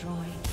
Destroyed.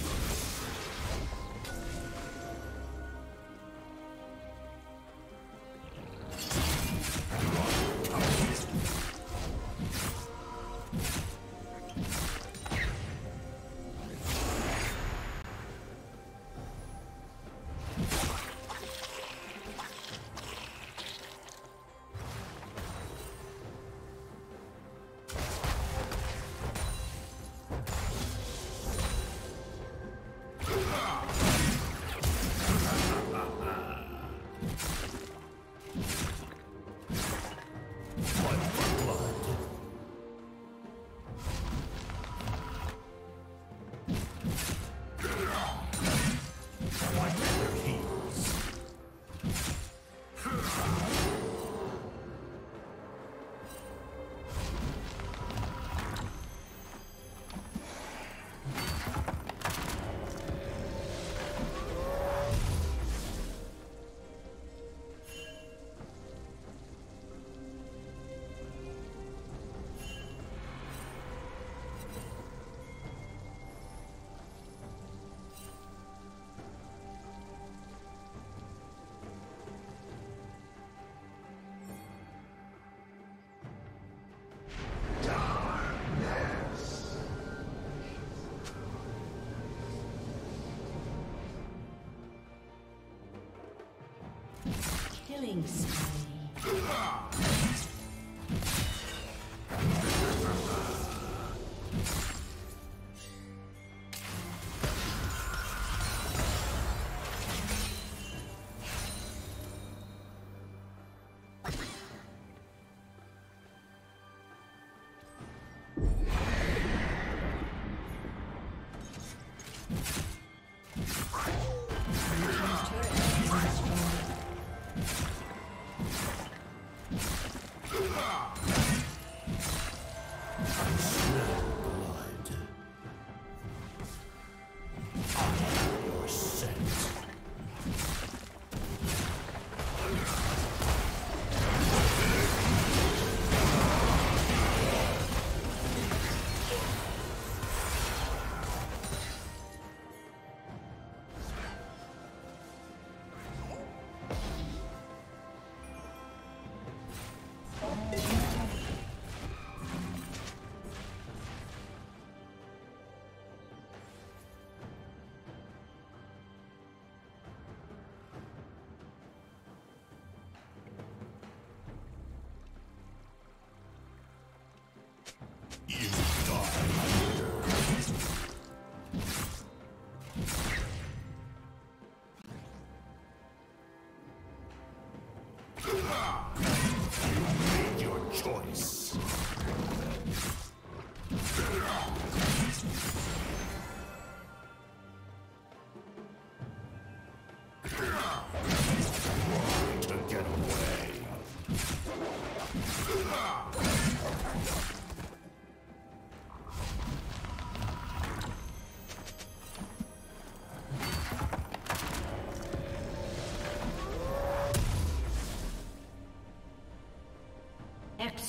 Killing spree.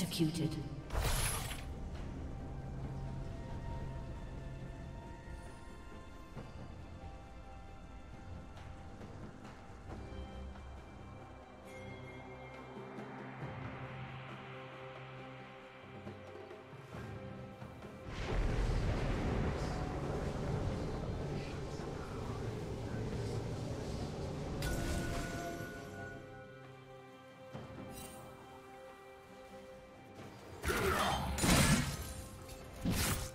executed. you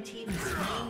team is